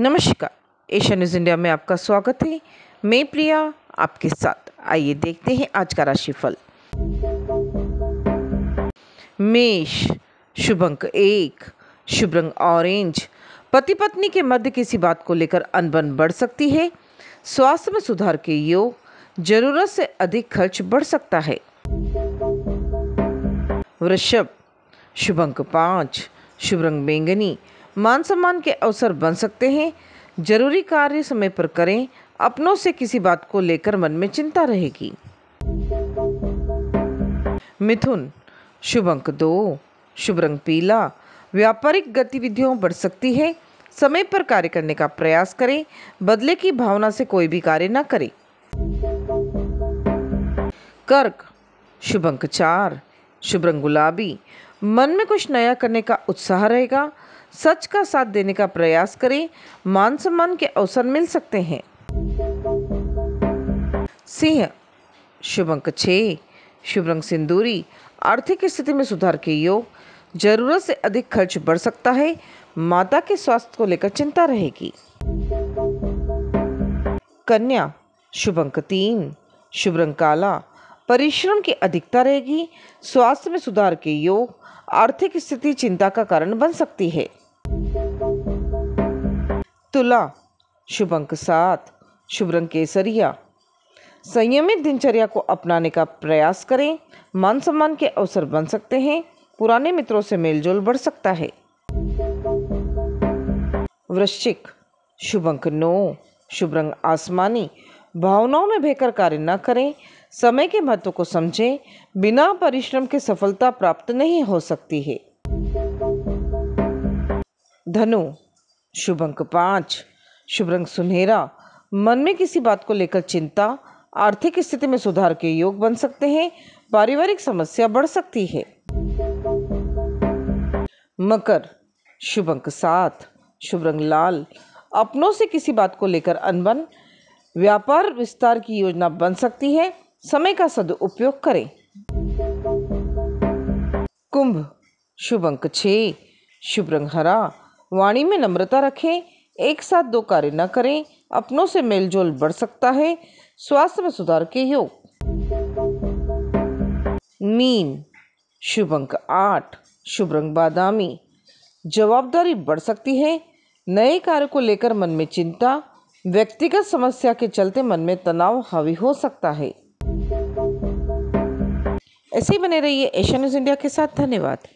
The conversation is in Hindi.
नमस्कार, एशिया न्यूज़ इंडिया में आपका स्वागत है। मैं प्रिया आपके साथ। आइए देखते हैं आज का राशिफल। मेष शुभ अंक एक शुभ रंग ऑरेंज पति पत्नी के मध्य किसी बात को लेकर अनबन बढ़ सकती है। स्वास्थ्य में सुधार के योग, ज़रूरत से अधिक खर्च बढ़ सकता है। वृषभ शुभ अंक पाँच शुभ रंग बैंगनी मान सम्मान के अवसर बन सकते हैं। ज़रूरी कार्य समय पर करें, अपनों से किसी बात को लेकर मन में चिंता रहेगी। मिथुन, शुभ अंक दो, शुभ रंग पीला। व्यापारिक गतिविधियों बढ़ सकती है। समय पर कार्य करने का प्रयास करें। बदले की भावना से कोई भी कार्य न करें। कर्क, शुभ अंक चार, शुभ रंग गुलाबी। मन में कुछ नया करने का उत्साह रहेगा, सच का साथ देने का प्रयास करें, मान सम्मान के अवसर मिल सकते हैं। सिंह शुभ अंक छः शुभ रंग सिंदूरी, आर्थिक स्थिति में सुधार के योग, ज़रूरत से अधिक खर्च बढ़ सकता है, माता के स्वास्थ्य को लेकर चिंता रहेगी। कन्या शुभ अंक तीन शुभ रंग काला परिश्रम की अधिकता रहेगी, स्वास्थ्य में सुधार के योग, आर्थिक स्थिति चिंता का कारण बन सकती है। तुला शुभ अंक सात, शुभ रंग केसरिया। संयमित दिनचर्या को अपनाने का प्रयास करें, मान सम्मान के अवसर बन सकते हैं, पुराने मित्रों से मेलजोल बढ़ सकता है। वृश्चिक शुभ अंक नौ, शुभ रंग आसमानी, भावनाओं में बहकर कार्य न करें समय के महत्व को समझें, बिना परिश्रम के सफलता प्राप्त नहीं हो सकती है। धनु, शुभ अंक पाँच, शुभ रंग सुनहरा। मन में किसी बात को लेकर चिंता, आर्थिक स्थिति में सुधार के योग बन सकते हैं, पारिवारिक समस्या बढ़ सकती है। मकर, शुभ अंक सात, शुभ रंग लाल। अपनों से किसी बात को लेकर अनबन, व्यापार विस्तार की योजना बन सकती है समय का सदुपयोग करें। कुंभ, शुभ अंक छः। शुभ रंग हरा। वाणी में नम्रता रखें। एक साथ दो कार्य न करें। अपनों से मेलजोल बढ़ सकता है। स्वास्थ्य में सुधार के योग। मीन, शुभ अंक आठ। शुभ रंग बादामी। जवाबदारी बढ़ सकती है। नए कार्य को लेकर मन में चिंता। व्यक्तिगत समस्या के चलते मन में तनाव हावी हो सकता है। ऐसे ही बने रहिए एशिया न्यूज़ इंडिया के साथ धन्यवाद।